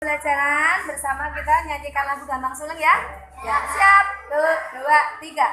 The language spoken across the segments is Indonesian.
Pelajaran bersama kita nyanyikan lagu Gambang Suleng ya. Ya, siap. Satu, dua, tiga.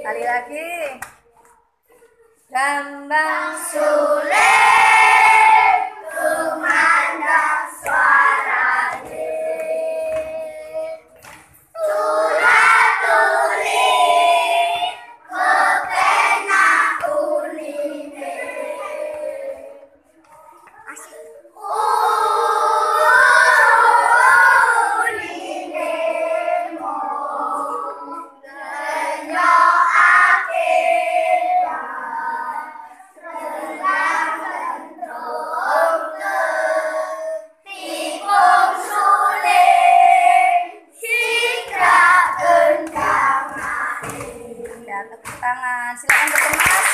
Kali lagi. Gambang Suling tangan. Silakan berkemas.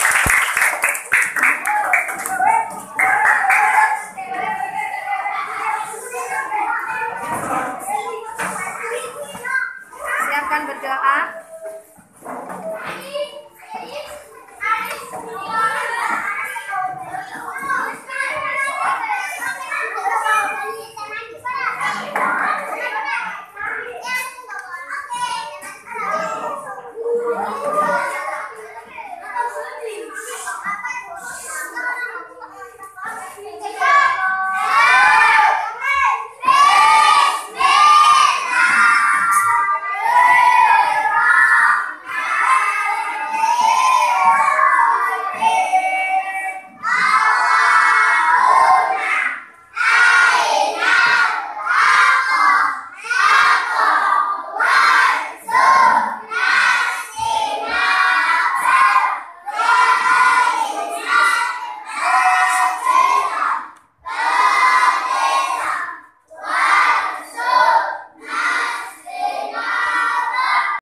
Siapkan berdoa.